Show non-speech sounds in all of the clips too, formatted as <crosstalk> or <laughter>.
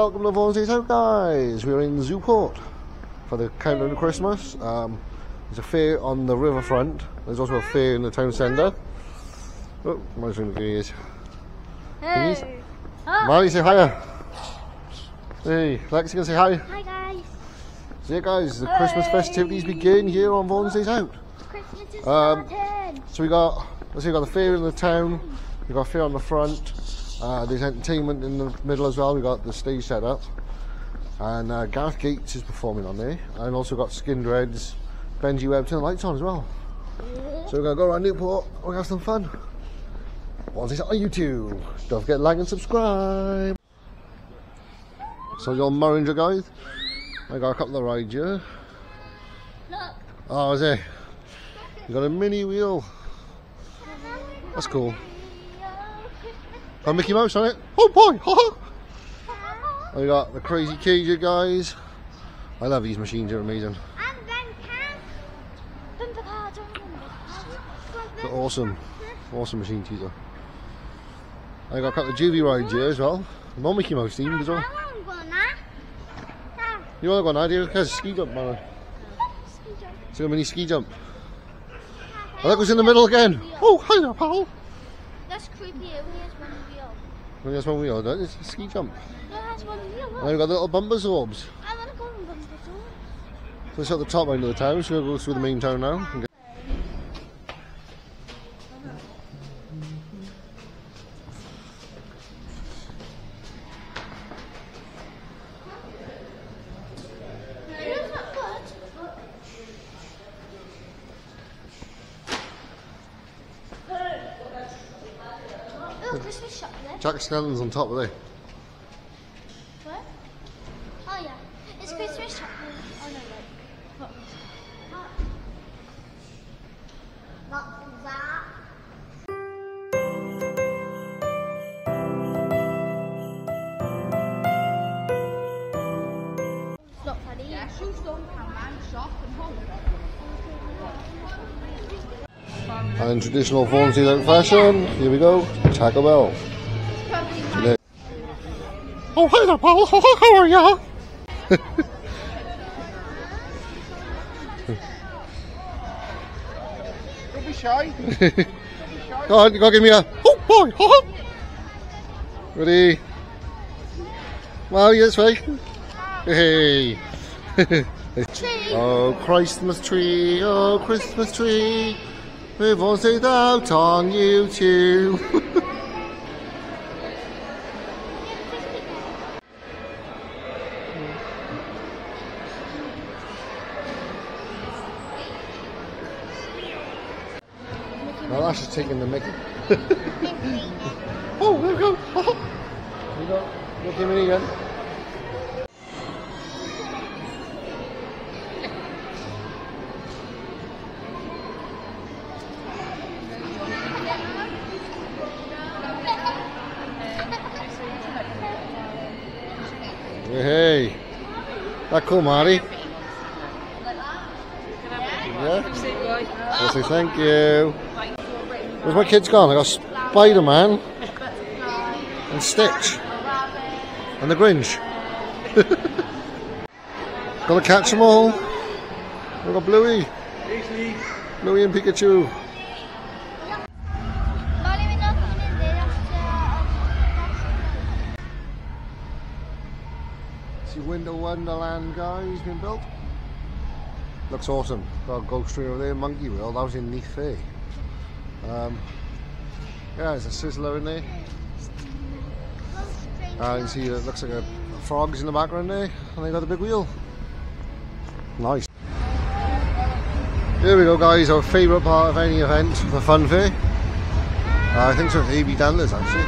welcome to Vaughan's Out, guys. We're in Zooport for the countdown to Christmas. Um, there's a fair on the riverfront. There's also a fair in the town centre. Oh, my the ears. Hey. Oh, Molly, say hi. Hey, Lexi can say hi. hi guys. So yeah, guys, the Christmas festivities begin here on Vaughan's Out. Christmas is Um. So we got, let's see, we got the fair in the town. We got a fair on the front. Uh, there's entertainment in the middle as well. We've got the stage set up, and uh, Gareth Gates is performing on there, and also got Skindred's, Benji Webbe, turn the lights on as well. So we're gonna go around Newport. We're gonna have some fun. What's this on YouTube? Don't forget to like and subscribe. So you're Murringer guys. I got a couple of rides here. Look. Oh, is it? You got a mini wheel. That's cool. Got Mickey Mouse on it. Oh boy! <laughs> and we got the crazy cager guys. I love these machines, they're amazing. And then can bumper cars on They're awesome. Awesome machine teaser. I got a couple of juvie rides here as well. More Mickey Mouse themed as well. You want to go on idea? Because ski jump, man. It's a mini ski jump. Oh, look who's in the middle again. Oh, hi there, pal. That's creepy. It only has one wheel. Well, That's one wheel, it's a ski jump. No, it has one wheel. And Look. we've got the little bumper. I want to go on. So it's at the top end of the town, so we'll go through the main town now. and get- It's not good. Oh, Christmas shop there. Jack on top of there. What? Oh yeah, it's Christmas chocolate. Oh no, wait. What? Not that. It's not funny. Shoes don't man, shop and home. And in traditional Vaughan out fashion, here we go, Taco Bell. Oh, hi there, pal. Oh, how are ya? Don't be shy. <laughs> Go on, you gotta give me a, oh boy. Ready? Well, yes, way. Hey. <laughs> Oh, Christmas tree, oh, Christmas tree. We've all stayed out on you too. Just taking the mickey. <laughs> oh, there we go. There we go. Look him in again. Hey, that cool, Marty? Yeah. Say thank you. Where's my kids gone? I got Spider Man and Stitch and the Grinch. <laughs> Gotta catch them all. We got Bluey, Bluey and Pikachu. See Window Wonderland, guys, been built. Looks awesome. Got a ghost over there, monkey wheel. That was in Neath. Um, yeah, there's a sizzler in there. Uh, you can see it looks like a frogs in the background there, and they got the big wheel. Nice. Here we go, guys. Our favourite part of any event, the fun fair. Uh, I think it's It's Abie Danters actually.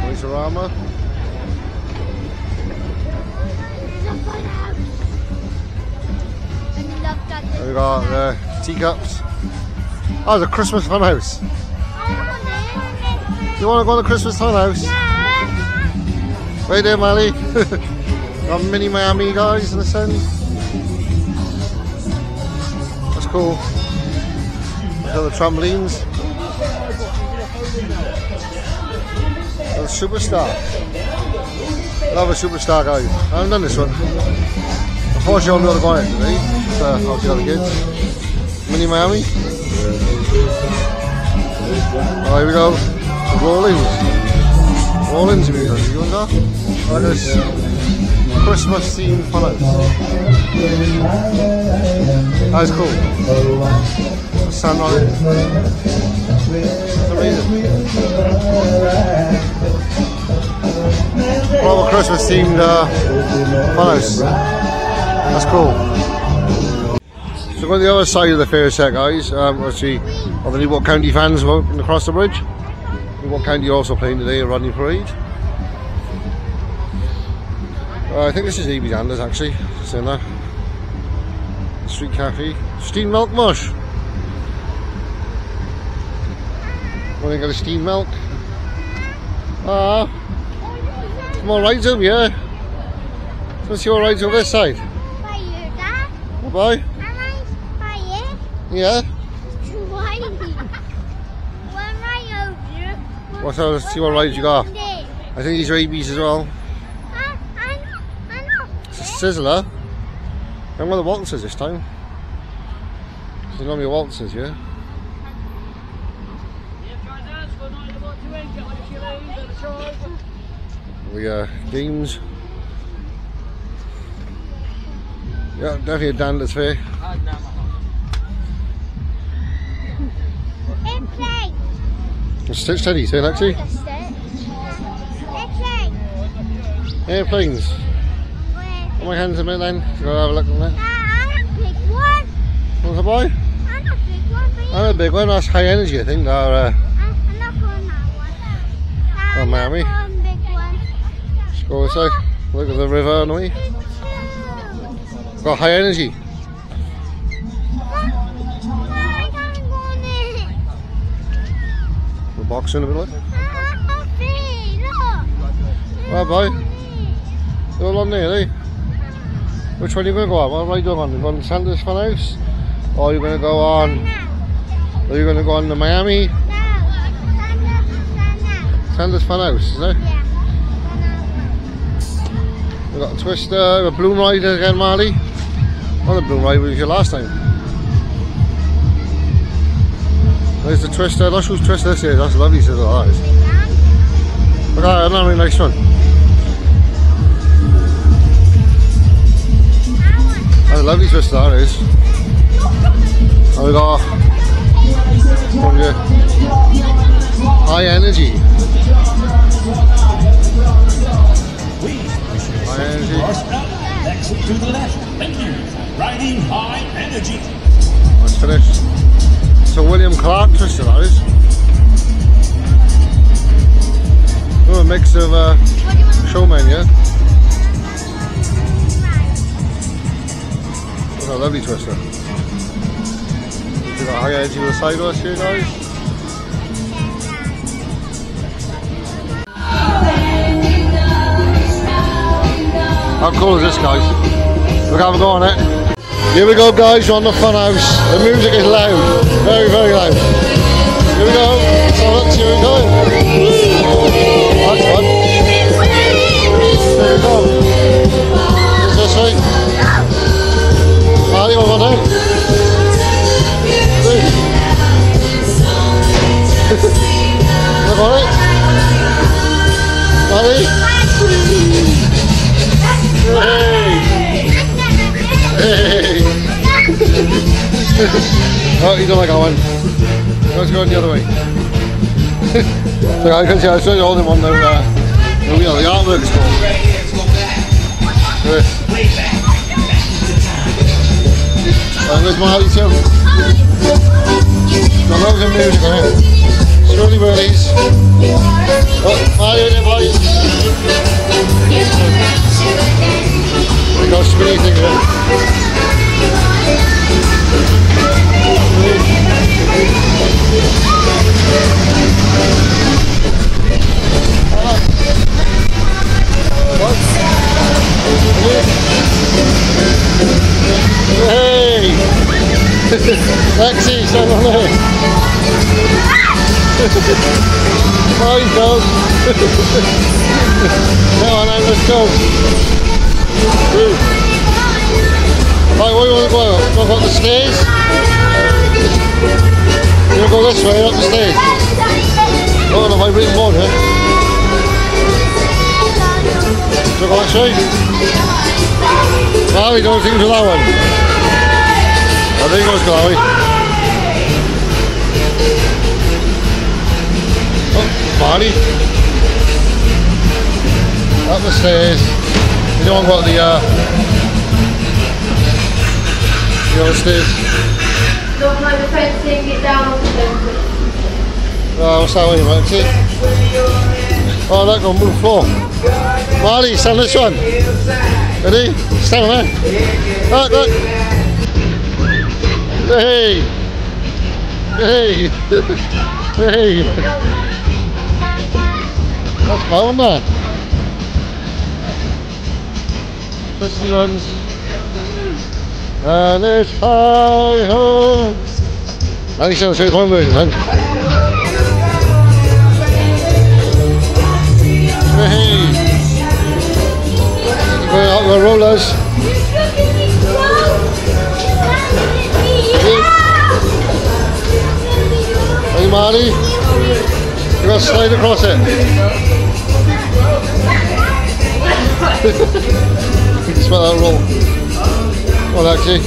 Moisorama. There's a fun house. We. Got uh, teacups. Oh, the Christmas fun house. You want to go to the Christmas fun house? Yeah. Right there, Molly. <laughs> got mini Miami guys in the sun. That's cool. Got the trampolines. Got the superstar. Love a superstar guys. I haven't done this one. Unfortunately, I'm not going to today. So I'll see other kids. Mini Miami. Oh, here we go. Rollins. Rollins music. You that? Oh, this Christmas themed fun That's cool. The sunrise. It's amazing. Proper Christmas themed uh, fun. That's cool. So we're on the other side of the fair set guys. Um, obviously, of the Newport County fans walking across the bridge. Newport County also playing today a running parade. Uh, I think this is Abie Danters actually, saying that. Street Cafe. Steamed milk mush. Want to get a steamed milk? Ah. Some more rides over here. Let's see rides over this side. By you, Dad. Boy. Am I you? Yeah. One What's else? See what rides you got. I think these are ABs as well. It's a sizzler. And one of the waltzers this time. There's normally waltzers, yeah? We uh games. Yeah, definitely a Danters fair. Stitch steady, say Lexi. Airplane. Airplanes. Put my hands a minute then. Go have a look at that. I'm a big one. What's the boy? I'm a big one. I'm a big one, that's high energy I think. They're, uh, I'm not going that one. I'm let's go this. Look at the river. It's two. Got high energy. Box in a bit like. Okay, look. Bye bye. They're all on there, eh? Which one are you going to go on? What are you going on? You going to Santa's Fun House? Or are you going to go on? Are you going to go on to Miami? Now. Stand up, stand up. Santa's Fun House, is it? Yeah. We've got a Twister, a Bloom Ride again, Marley. Oh, the Bloom Ride was your last time. There's the Twister. Not whose Twister this is. That's lovely, says that is. Look at that, another nice one. That's a lovely Twister, that is. And we got one here. High energy. High energy. Exit to the left. Thank you. Riding high energy. That's finished. So William Clark Twister, that is. Oh, a mix of uh, showmen, yeah? That's a lovely twister. We got high energy with the side of us here, guys. How cool is this, guys? Look how we go on it. Here we go, guys. You're on the fun house. The music is loud, very, very loud. Here we go. Let's see where we're going. That's fun. There we go. <laughs> oh, you don't like that one. Let's go the other way. <laughs> so I can see I showed you all them on the, uh, the wheel. The artwork is cool. Yes. And there's Marley too. Got loads of music it. Shirley Burleys. Oh, Marley there boys. We got spinny thing there. He's gone. Come on, let's go. Right, where you want to go? Want to go up the stairs? You want to go this way, up the stairs? Oh, the vibrating board here. So go that way? Chloe, don't think to that one. I think it goes Chloe. Marty. Up the stairs. You don't want to go up the, uh, the other stairs. Don't mind the fencing, get down off the fence. Oh, what's that mate? See? Oh, look, on the floor. Marty, stand this one. Ready? Stand on there. Look, look. Hey. Hey. <laughs> hey. Man. Twisty runs. And it's high think so, so it's one version, then. Hey. Going out the uh, rollers. Hey Marty, to slide across it. <laughs> you can smell that roll. Well, actually.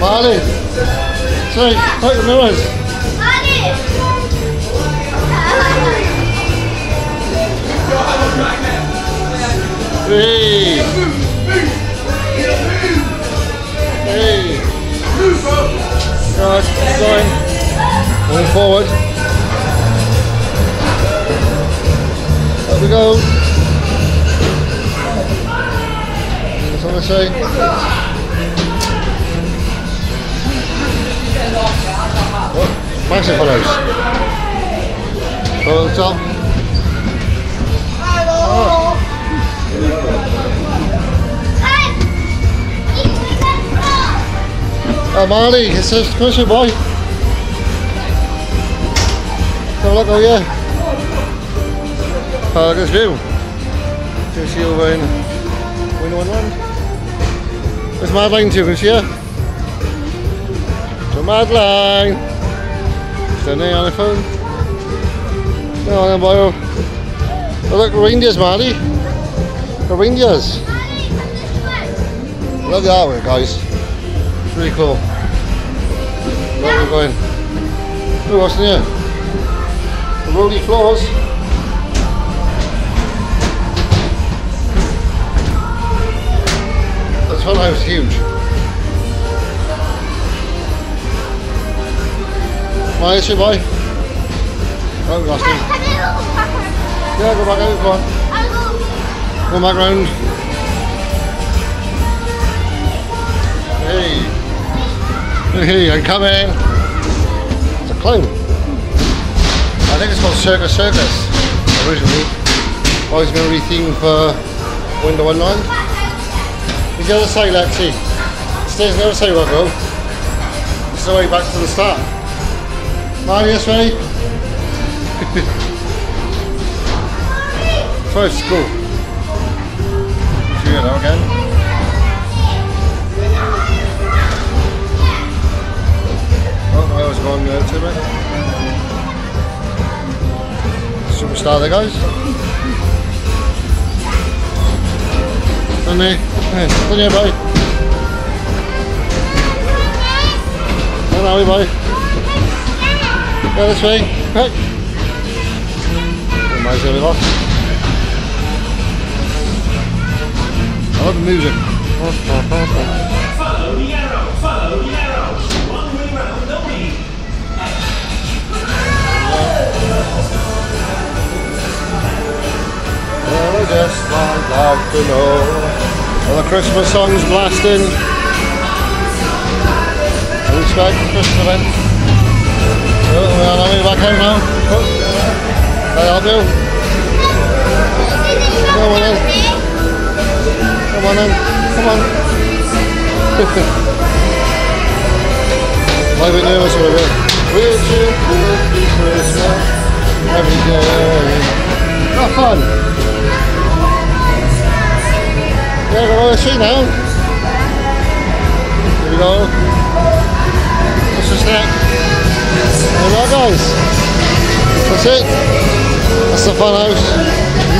Marty, say, look the mirrors. Hey. Right, keep going. Moving forward. Up we go. That's what I say. Oh, massive fellows. Go to the top. Oh, ah. Marty, it's just cushion boy. A look, over here. Oh, look at this view. Can you see over in Window Land? There's Madeline too, can you see her? So Madeline. Standing there on the phone. On then, boy. Oh, look, reindeers, Marty. The reindeers. At that one, guys. Really cool. Look, we're going. Look what's here. The rolly floors. House is huge. Why is she boy? Oh, we lost him. Yeah, go back out, go on. Go back round. Hey. Hey, I'm coming. It's a clown. I think it's called Circus Circus originally. I was going to retheme for Window Online. He's the other side, Lexi. Stairs the other side, go. This is the way back to the start. Marty, this way. First school. See you again. Was going uh, to it. Superstar there guys. There. Hey, down here boy. Down there boy. Go this way. Me of lost. I love the music. Like to know. Well, the Christmas songs blasting. I respect the Christmas event. Oh, well, I'm back home now. Oh. Hey, I'll do. Come on then. Come on then. Come on. <laughs> Might be nervous a bit. Wish you happy Christmas every day. Not fun. Yeah, go on the street now. Here we go. What's the snack? There we go, guys. That's it. That's the fun house.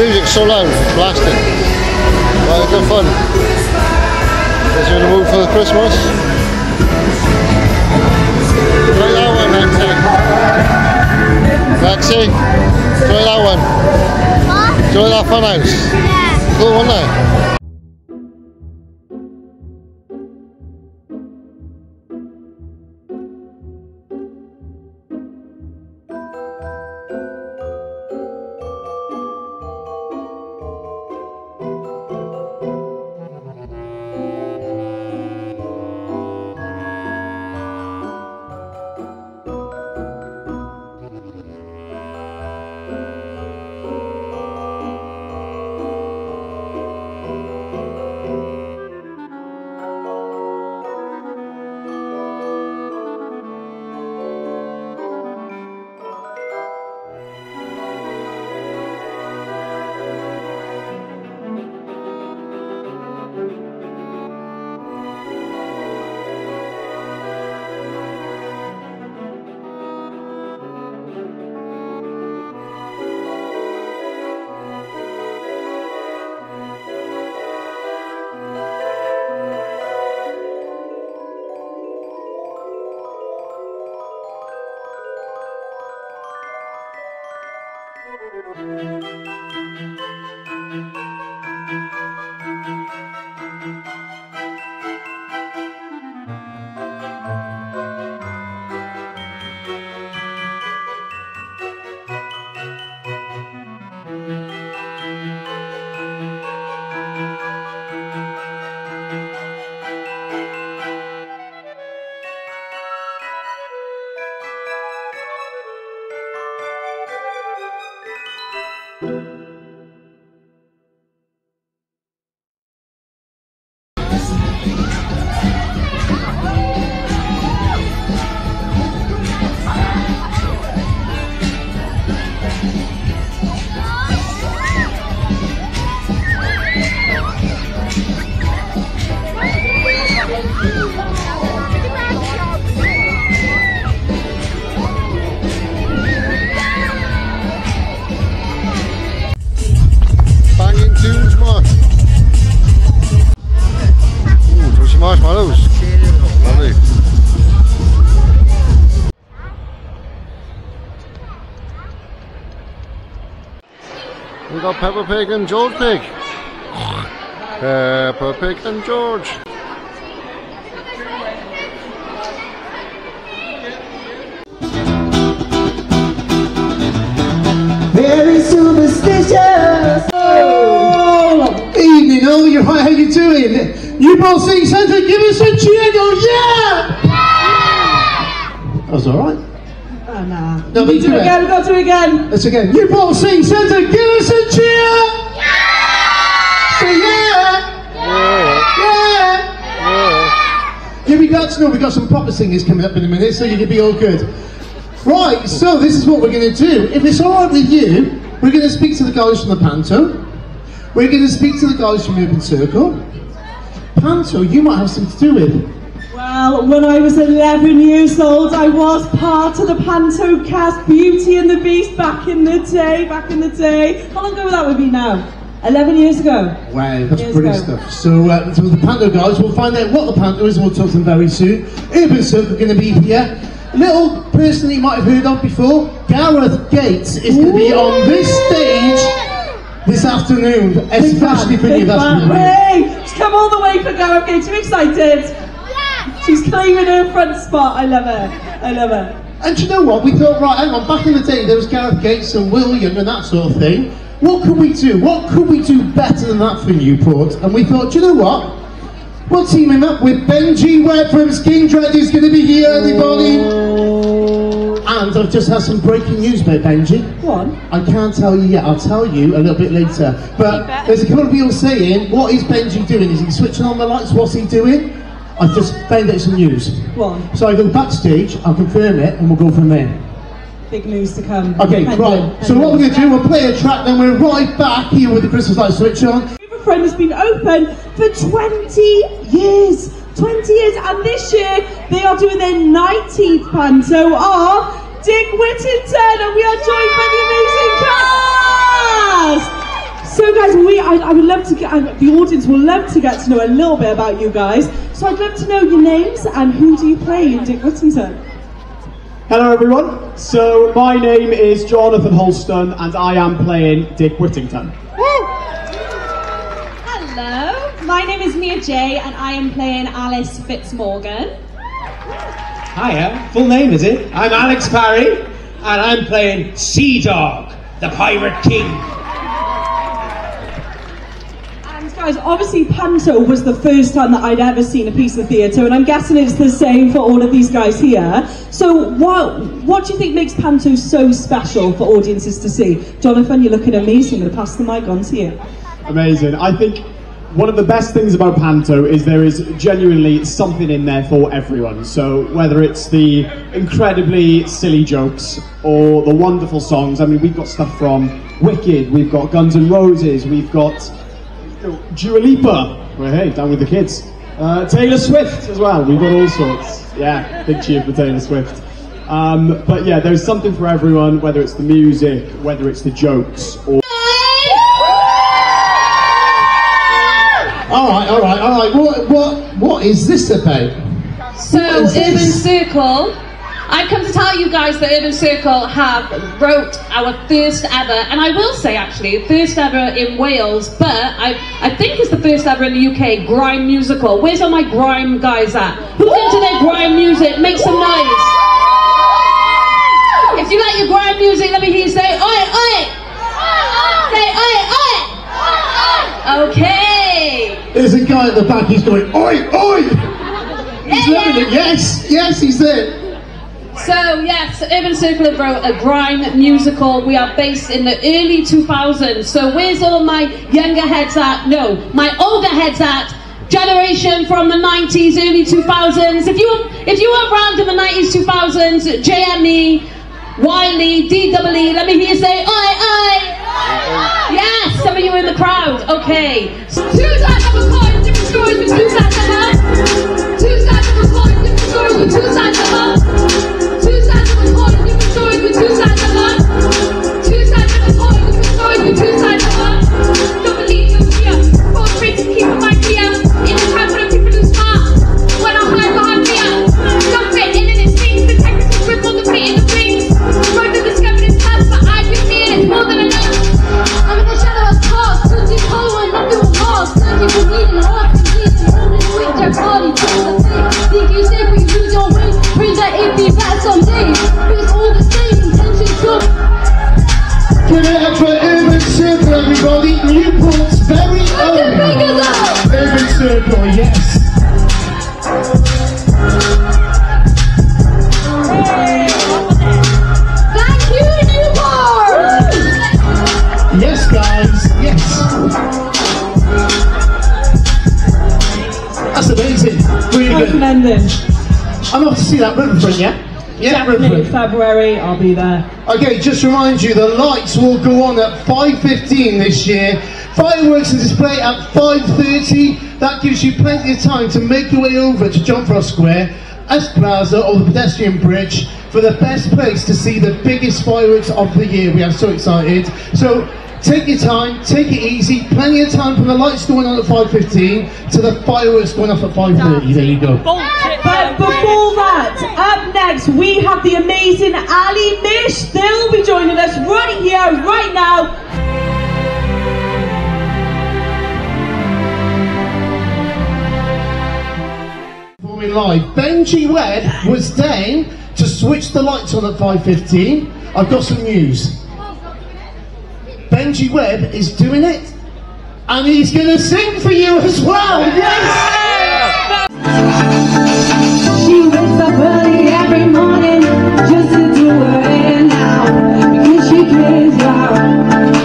Music's so loud, blasting. Right, good fun. Guys, you in the mood for the Christmas? Try that one, Maxie. Maxie, try that one. Try that fun house. Yeah. Cool, wasn't it? Got Peppa Pig and George Pig. Peppa Pig and George. Very superstitious. Oh, evening, all you're right. How you doing? You both sing Santa, give us a cheer. Go, yeah. That was all right. Nah. No, but we do do it it. again, we've got to do it again. Let's again. You both sing Santa, give us a cheer. Yeah. Say yeah. Yeah. Yeah. Yeah, we got to know we got some proper singers coming up in a minute, so you can be all good. Right, so this is what we're going to do. If it's all right with you, we're going to speak to the guys from the Panto. We're going to speak to the guys from Urban Circle. Panto, you might have something to do with. Well, when I was 11 years old, I was part of the Panto cast Beauty and the Beast back in the day, back in the day. How long ago would that would be now? 11 years ago. Wow, that's Years brilliant ago. stuff. So, uh, so the Panto guys, we'll find out what the Panto is, and we'll talk to them very soon. Urban Circle are going to be here. A little person you might have heard of before, Gareth Gates, is going to be on this stage this afternoon, especially for you. That's. Hey, come all the way for Gareth Gates. You excited? She's claiming her front spot. I love her. I love her. And do you know what? We thought, right, hang on, back in the day there was Gareth Gates and William and that sort of thing. What could we do? What could we do better than that for Newport? And we thought, do you know what? We'll team him up with Benji Webbe from Skindred, who's going to be here, everybody. And I've just had some breaking news about Benji. Go on. I can't tell you yet, I'll tell you a little bit later. But there's a couple of people saying, what is Benji doing? Is he switching on the lights? What's he doing? I've just found out some news. On. So I go backstage, I'll confirm it, and we'll go from there. Big news to come. Okay, right. So what we're going to do, we'll play a track, then we're right back here with the Christmas light switch on. Riverfront has been open for 20 years. 20 years, and this year they are doing their 19th panto are Dick Whittington, and we are joined by the amazing cast. So, guys, we I, I would love to get the audience will love to get to know a little bit about you guys. So, I'd love to know your names and who do you play in Dick Whittington. Hello everyone. So my name is Jonathan Holston and I am playing Dick Whittington. Hello, my name is Mia J and I am playing Alice Fitzmorgan. Hiya, full name is it? I'm Alex Parry, and I'm playing Sea Dog, the Pirate King. Guys, obviously Panto was the first time that I'd ever seen a piece of theatre, and I'm guessing it's the same for all of these guys here. So what what do you think makes Panto so special for audiences to see? Jonathan, you're looking amazing. I'm going to pass the mic on to you. Amazing. I think one of the best things about Panto is there is genuinely something in there for everyone. So whether it's the incredibly silly jokes or the wonderful songs, I mean, we've got stuff from Wicked, we've got Guns N' Roses, we've got Dua Lipa, well, hey, down with the kids. Uh, Taylor Swift as well, we've got all sorts. Yeah, big cheer for Taylor Swift. Um, but yeah, there's something for everyone, whether it's the music, whether it's the jokes, or All right, all right, all right. What, what, what is this about? So Urban? Circle, I've come to tell you guys that Urban Circle have wrote our first ever, and I will say actually, first ever in Wales, but I, I think it's the first ever in the UK, grime musical. Where's all my grime guys at? Who's into their grime music? Make some noise. If you like your grime music, let me hear you say, oi, oi! Say, oi, oi! Okay. There's a guy at the back, he's going, oi, oi! He's Yeah, loving yeah. it. Yes, yes, he's there. So yes, Urban Circle wrote a grime musical. We are based in the early 2000s. So where's all my younger heads at? No, my older heads at. Generation from the 90s, early 2000s. If you if you were around in the 90s, 2000s, JME, Wiley, DWE, let me hear you say oi oi. Yes, some of you in the crowd. Okay. Two sides of a coin, different stories with two sides of a. Two sides of a coin, different stories with two sides of a. February, I'll be there. Okay, just to remind you, the lights will go on at 5.15 this year. Fireworks and display at 5.30. That gives you plenty of time to make your way over to John Frost Square, S Plaza or the pedestrian bridge for the best place to see the biggest fireworks of the year. We are so excited. So take your time, take it easy. Plenty of time from the lights going on at 5.15 to the fireworks going off at 5.30. There you go. But before that, up next, we have the amazing Ali Mish. They'll be joining us right here, right now. Performing live. Benji Webbe was down to switch the lights on at 5.15. I've got some news. Benji Webbe is doing it and he's going to sing for you as well. Yes! She cares loud.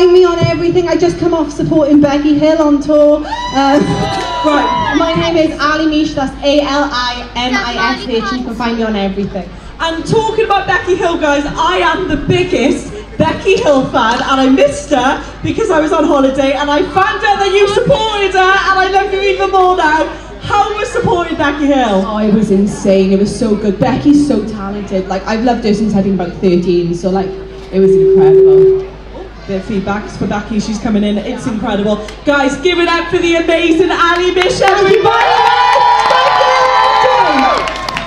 Find me on everything. I just come off supporting Becky Hill on tour. Um, <laughs> right, my name is Ali Mish. That's A L I M I S H. You can find me on everything. And talking about Becky Hill, guys, I am the biggest Becky Hill fan, and I missed her because I was on holiday, and I found out that you supported her, and I love you even more now. How was supporting Becky Hill? Oh, it was insane. It was so good. Becky's so talented. Like I've loved her since I think about 13. So like, it was incredible. Their feedbacks for Becky, she's coming in. It's incredible. Guys, give it up for the amazing Ali Mish, everybody!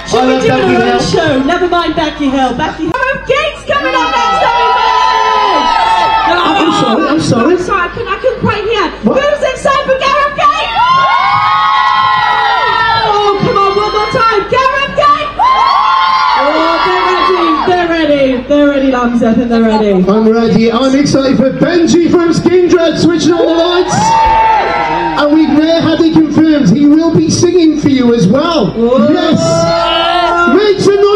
Should we do Becky our own show? Never mind Becky Hill. Becky Hill. Gates coming up next, everybody! I'm sorry, I'm sorry. I'm sorry, I couldn't, I couldn't quite hear. What? Who's excited for Gareth They're ready, lambs up and they're ready. I'm ready. I'm excited for Benji from Skindred switching on the lights. And we've now had it confirmed he will be singing for you as well. Yes. Make some noise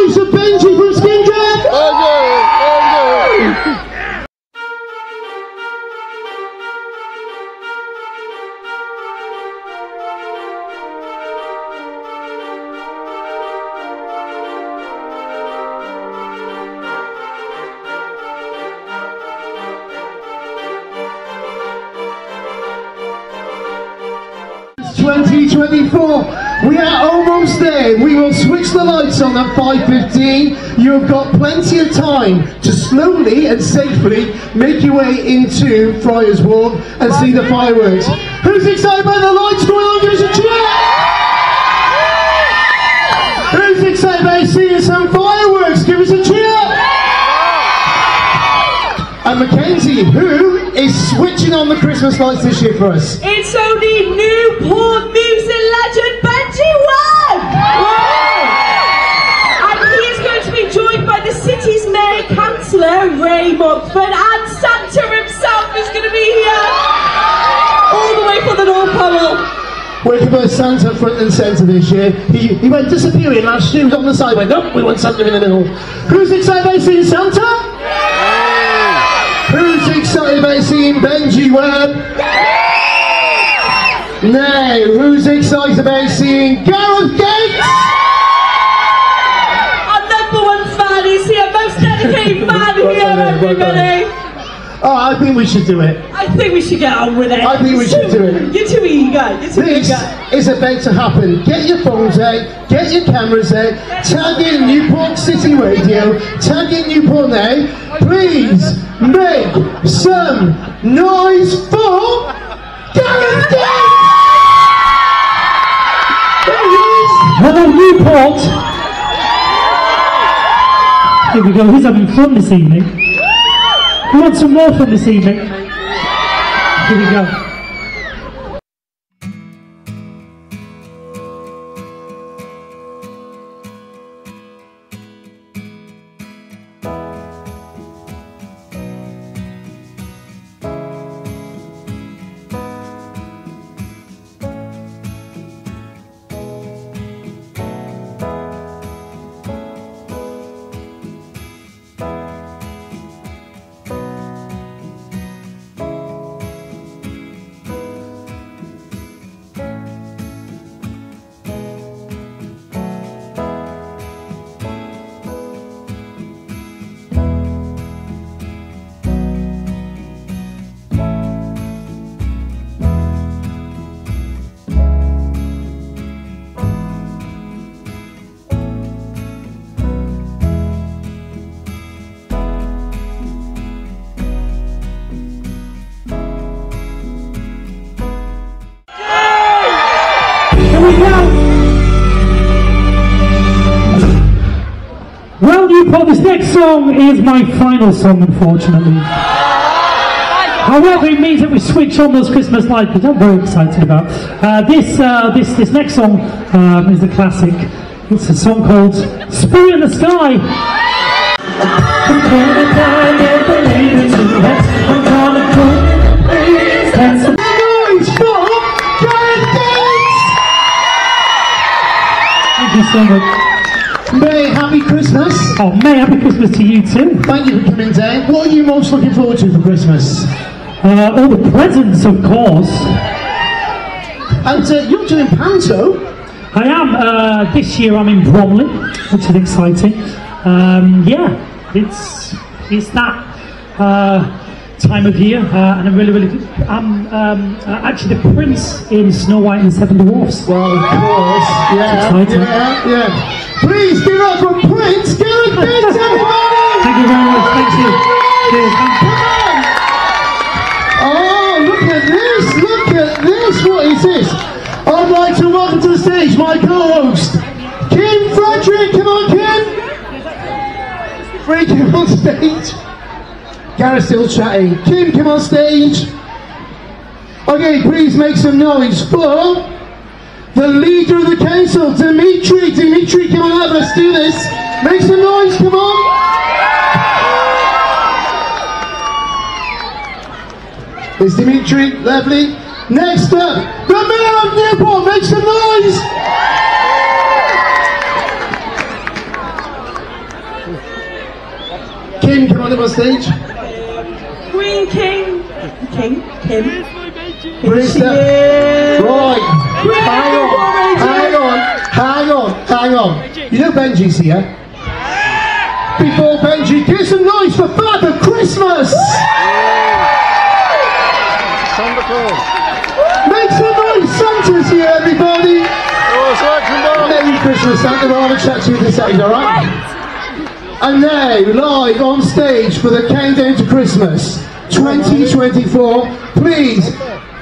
2024. We are almost there. We will switch the lights on at 5.15. You've got plenty of time to slowly and safely make your way into Friars Walk and see the fireworks. Who's excited by the lights going on? Give us a cheer! Who's excited by seeing some fireworks? Give us a cheer! And Mackenzie, who is switching on the Christmas lights this year for us? It's only Newport music legend Benji Webbe! And he is going to be joined by the city's mayor councillor, Ray Mockford, and Santa himself is going to be here all the way from the North Pole. Working for Santa front and centre this year. He, he went disappearing last year, he was on the side, went, nope, we want Santa in the middle. Who's excited about seeing Santa? Who's excited about seeing Benji Webbe? Now, who's excited about seeing Gareth Gates? Our number one fan is here, most dedicated fan here, everybody. Oh, I think we should do it. I think we should get on with it. I think we should do it. You're too eager. You're too This eager. is about to happen. Get your phones out, get your cameras out, tag in Newport City Radio, tag in Newport now. Please make some noise for Gareth Gates! There he is! Hello, Newport. Here we go. Who's having fun this evening? Who want some more fun this evening? Here we go. Song is my final song, unfortunately. However, it means that we switch on those Christmas lights, which I'm very excited about. Uh, this, uh, this, this next song um, is a classic. It's a song called "Spirit in the Sky." Thank you so much. May, happy Christmas. Oh, May, happy Christmas to you too. Thank you for coming today. What are you most looking forward to for Christmas? Uh, all the presents, of course. And uh, you're doing Panto. I am. Uh, this year I'm in Bromley, which is exciting. Um, yeah, it's it's that uh, time of year, uh, and I'm really, really. I'm um, uh, actually the prince in Snow White and the Seven Dwarfs. Well, of course. Yeah, exciting. yeah, yeah. Please give up for Prince Gareth Gates, everybody! Thank you very much. Thank you. Cheers. Oh, look at this! Look at this! What is this? I'd like to welcome to the stage my co-host, Kim Frederick. Come on, Kim. Free Kim on stage. Gareth still chatting. Kim, come on stage. Okay, please make some noise for the leader of the council, Dimitri. Dimitri, come on up. Let's do this. Make some noise. Come on. It's Dimitri, lovely. Next up, the mayor of Newport, make some noise! Kim, come on up on stage. Queen King. King. Kim. Brista. Right. Hang on, hang on, hang on, hang on. You know Benji's here? Before Benji, give some noise for Father Christmas! Make some noise, Santa's here, everybody! Merry Christmas, Santa. A chat to you a second, alright? And now, live on stage for the countdown to Christmas 2024. Please,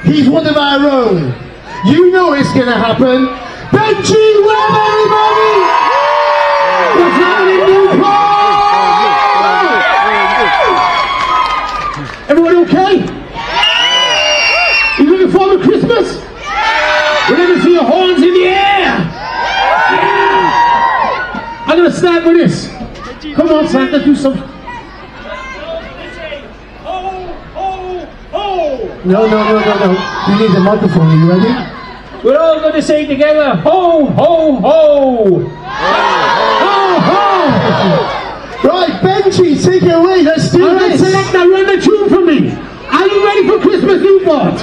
he's one of our own. You know it's going to happen. Benji Webbe, everybody! What's happening, Newport? Everyone okay? You looking forward to Christmas? We're going to see your horns in the air! Yeah! I'm going to start with this. Come on, Santa, do some. No, no, no, no, no. You need the microphone. Are you ready? We're all going to say together, ho, ho, ho! Ho, ho! ho. Right, Benji, take it away. Let's do All right, this. Selecta, run the tune for me. Are you ready for Christmas, Newport?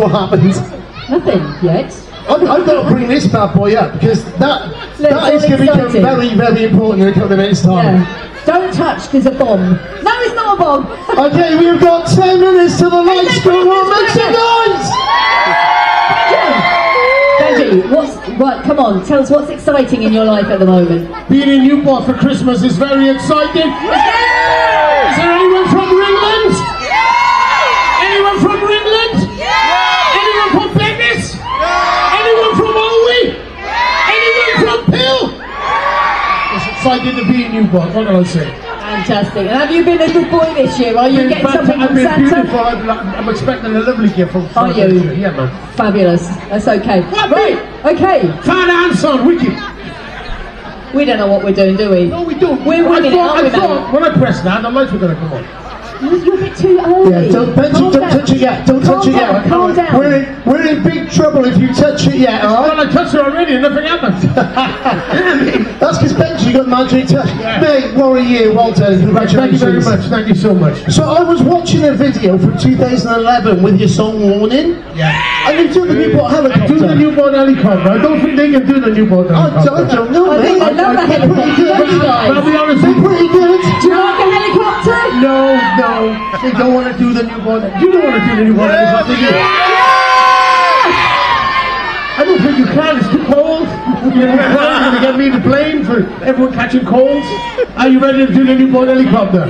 What happens? Nothing yet. I've, got to bring this bad boy up because that Let's that is going to become very, very important in a couple of minutes' time. Yeah. Don't touch, there's a bomb. No, it's not a bomb. Okay, we've got 10 minutes till the lights go on. Make some noise! Benji, what's right? Come on, tell us what's exciting in your life at the moment. Being in Newport for Christmas is very exciting. Is there anyone from Ringland? Anyone from Ringland? Anyone from Bevis? Anyone from Olney? Anyone from Pill? Exciting to be in Newport, what can I say? Fantastic. And have you been a good boy this year? Are you getting something I've from been Santa? beautiful. I'm, I'm expecting a lovely gift from Are you? Yeah, man. Fabulous. That's okay. Right. Okay. Fan and son, wicked. We don't know what we're doing, do we? No, we don't. We're I winging it, thought, aren't we, I thought when I pressed that, the lights were going to come on. Mate? You're a bit too early. Yeah, don't, Benji, Calm don't touch it yet. Don't Calm touch it down, yet. Calm down. We're in, we're in big trouble if you touch it yet, alright? Well, I touched it already and nothing happened. <laughs> <laughs> That's because Benji got magic touch. Mate, what a year. Well done. Congratulations. Thank you very much. Thank you so much. So I was watching a video from 2011 with your song Warning. Yeah. And you do the Newport helicopter. I do the Newport helicopter. I don't think they can do the Newport helicopter. I don't know, oh, I mate. think they love the they're pretty helicopter, good. don't you guys? I'll be honest. They're pretty good. Do you like a helicopter? No, no. They don't want to do the Newport. You don't want to do the Newport helicopter, do you? I don't think you can. It's too cold. You're going to get me to blame for everyone catching colds. Are you ready to do the Newport helicopter?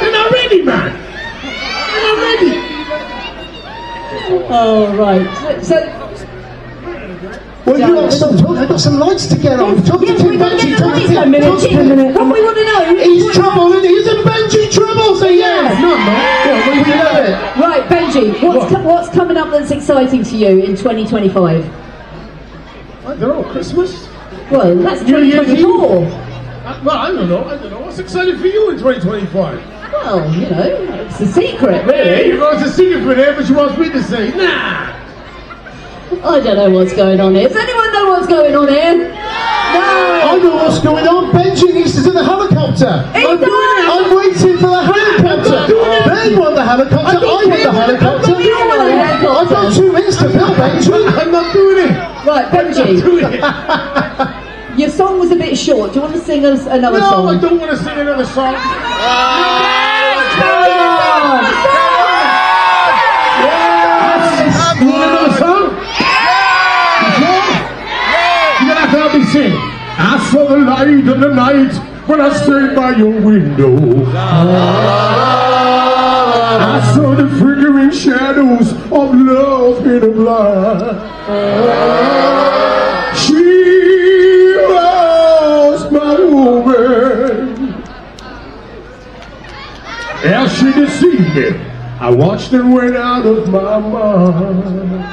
They're not ready, man. They're not ready. Oh, right. So, Well, you stop talking. I've got some lights to get on. Talk to Tim got Benji. Talk to Tim. on. Talk to Tim. What we want to know? He's trouble, isn't he? Isn't Benji trouble? Say yes. No, no. Yeah, we love it. Right, Benji, what's, co- what's coming up that's exciting to you in 2025? I don't know. Christmas? Well, that's 2024. Uh, well, I don't know. I don't know. What's exciting for you in 2025? Well, you know, it's a secret, really. you know, it's a secret for her, but she wants me to say, nah. I don't know what's going on here. Does anyone know what's going on here? No! I know what's going on. Benji needs to do the helicopter. He I'm, does. I'm waiting for the helicopter. They want the helicopter. I, want the helicopter. doing the helicopter. I've got two minutes to build, Benji. <laughs> I'm not doing it. Right, Benji, your song was a bit short. Do you want to sing us another No, song? No, I don't want to sing another song. Yes. I saw the light in the night when I stayed by your window. I saw the flickering shadows of love in the blind. She was my woman. As she deceived me, I watched and went out of my mind.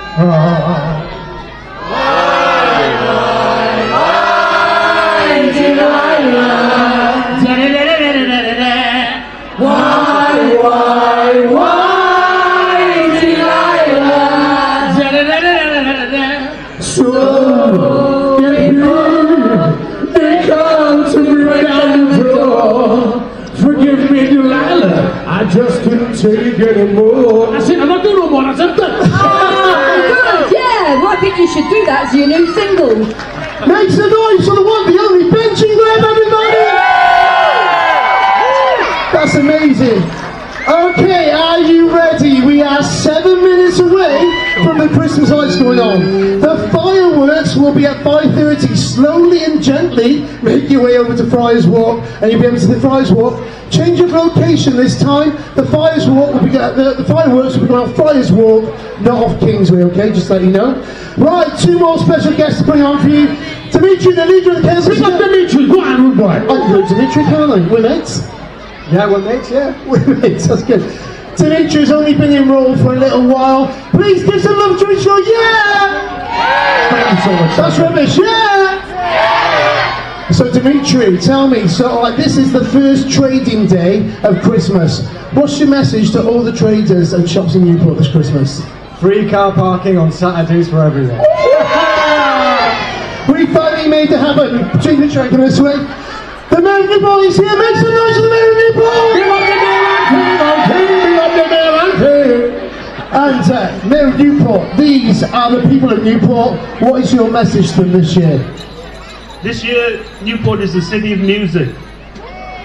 Just couldn't take anymore. I said, I'm not doing no more. I said, Oh, good, yeah. Well, I think you should do that as your new single. Makes some noise for the one, That's amazing. Okay, are you ready? We are seven minutes away from the Christmas lights going on. The fireworks will be at 5.30. Slowly and gently make your way over to Friars Walk and you'll be able to the Friars Walk. Change of location this time. The Friars Walk will be the, the fireworks will be going off Friars Walk, not off Kingsway, okay? Just let you know. Right, two more special guests to bring on for you. Dimitri, the leader of the Kansas. Bring up Dimitri, go on, boy. I can go Dimitri, can't I? We're mates. Yeah, we're mates, yeah. <laughs> We're mates, that's good. Dimitri's only been enrolled for a little while. Please give some love to Dimitri, yeah! Thank you so much. That's rubbish, yeah! So Dimitri, tell me, so like this is the first trading day of Christmas. What's your message to all the traders and shops in Newport this Christmas? Free car parking on Saturdays for everyone. <laughs> We finally made it happen. Between the track and this way. The American boys here, make some noise for the American boys! Give up the Give up the And uh, Mayor Newport, these are the people of Newport. What is your message to them this year? This year, Newport is the city of music.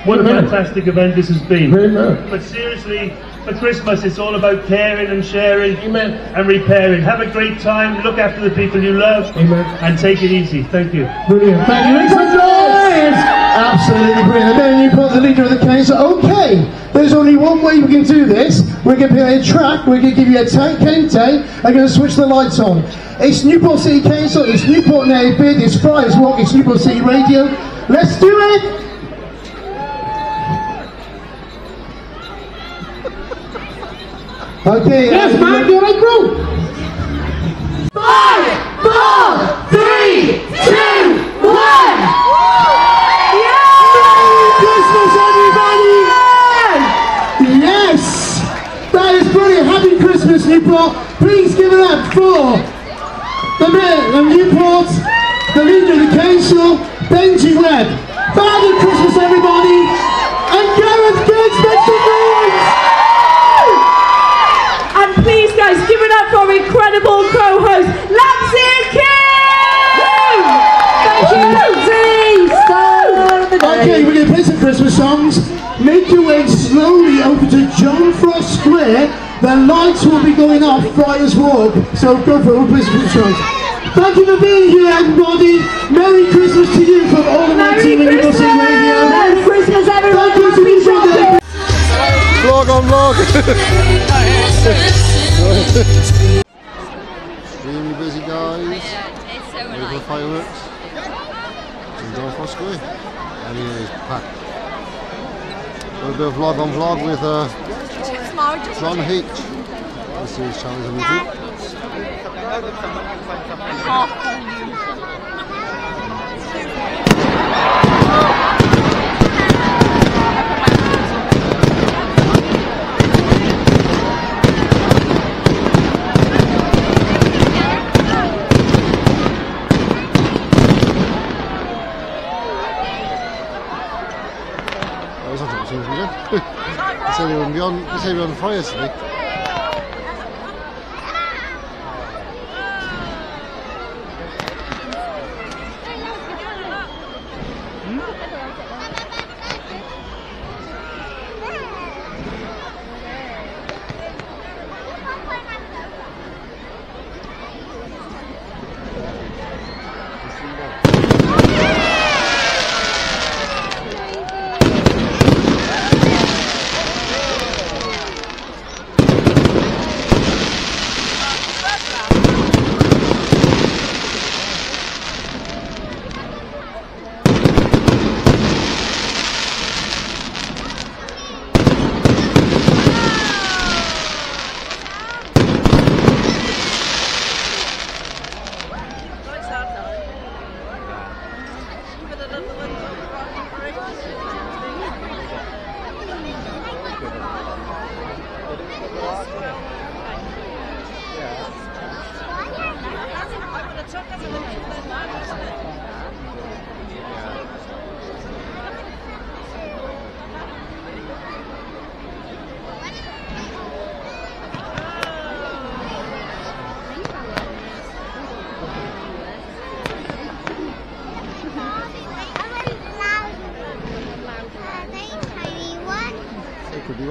What a fantastic event this has been. Amen. But seriously, for Christmas, it's all about caring and sharing Amen. and repairing. Have a great time. Look after the people you love. Amen. And take it easy. Thank you. Brilliant. Thank you. Make some noise! Absolutely brilliant. And then you put the leader of the council. Okay, there's only one way we can do this. We're going to play a track. We're going to give you a time countdown. I'm going to switch the lights on. It's Newport City Council. It's Newport Now Bid. It's Friars Walk. It's Newport City Radio. Let's do it. <laughs> Okay. Yes, uh, man, you're right, bro. Five, four, three, two, one. Newport. Please give it up for the mayor of Newport, the leader of the council, Benji Webbe. Father Christmas, everybody! And Gareth Gates, make some noise! And please, guys, give it up for our incredible co-host, Lamsey and Kim! Thank you, Lamsey! Star of the day. Okay, we're going to play some Christmas songs. Make your way slowly over to John Frost Square. The lights will be going off Friars Walk. So go for it, we'll play some Christmas songs. Thank you for being here, everybody. Merry Christmas to you from all of my Merry team at Newport City Christmas! Radio. Merry Christmas, everyone! Thank you to Happy each other. shopping! Vlog on vlog. <laughs> Really busy guys. Ready for the fireworks. In John Frost Square. And it is packed. We'll do a vlog on vlog with uh, John H. This is channel on YouTube. That was not something good. They said they wouldn't be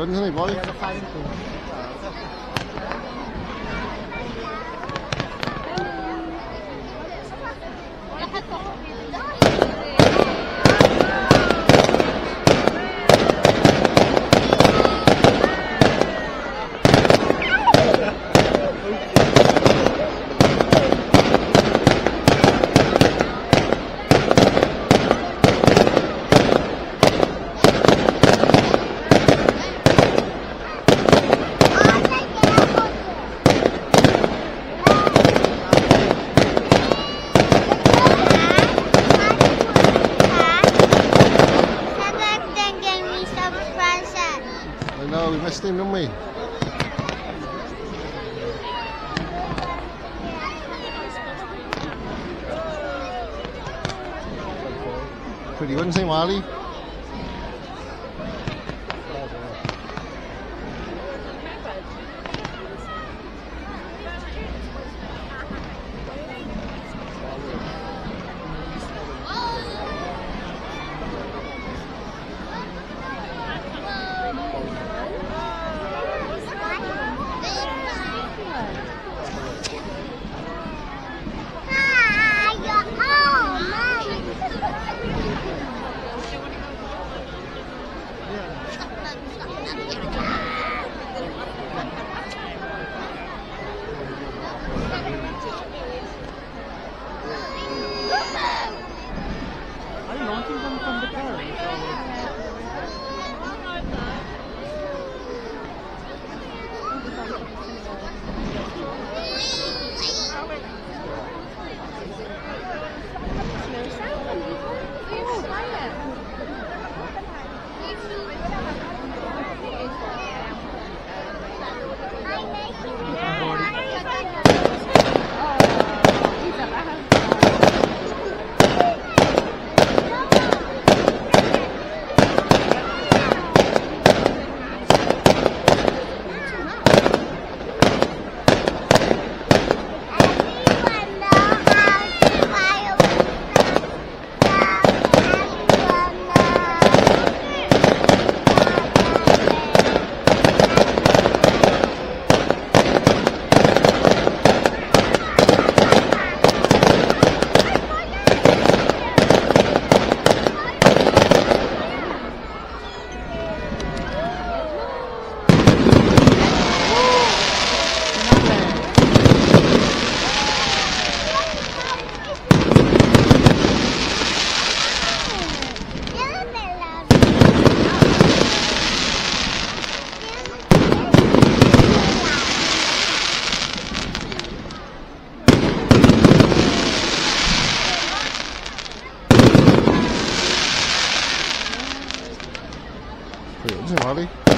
on. They 哎呦，这玩意儿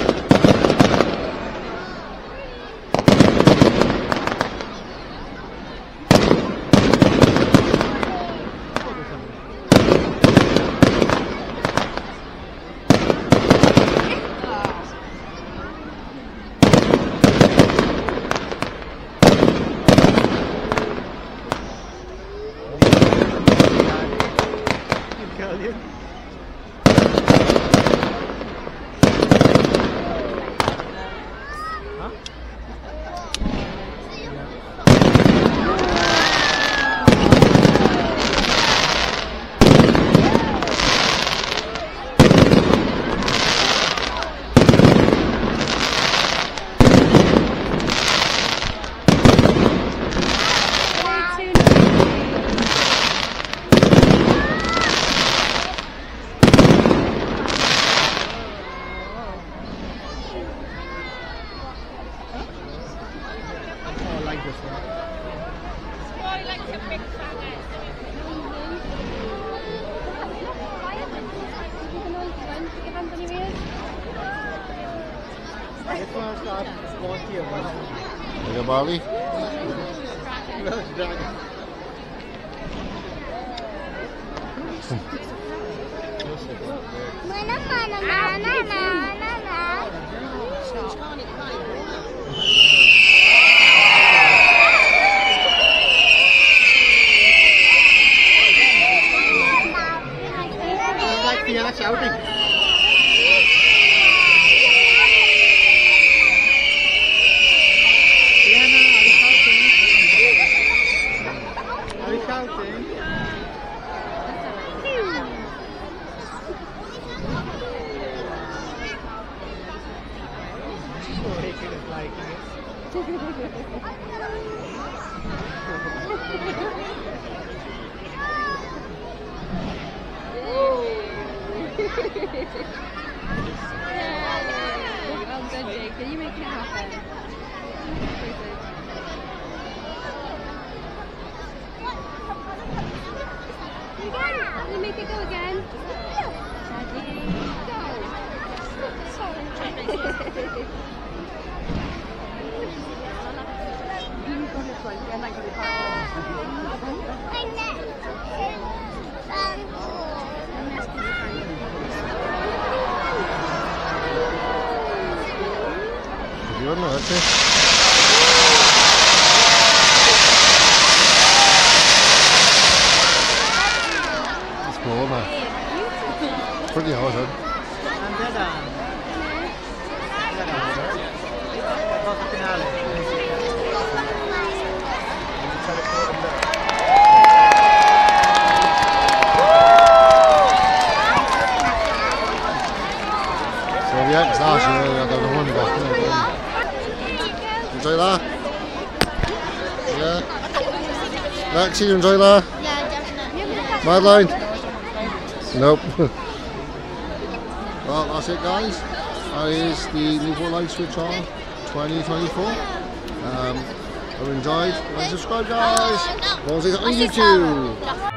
last year, I don't know one back. Enjoy that? Yeah? Lexi, you enjoy that? Yeah, definitely. Madeline? Nope. <laughs> well, that's it, guys. That is the Newport Light Switch on 2024. Um, hope you enjoyed. Like, subscribe, guys. Go on, see on YouTube.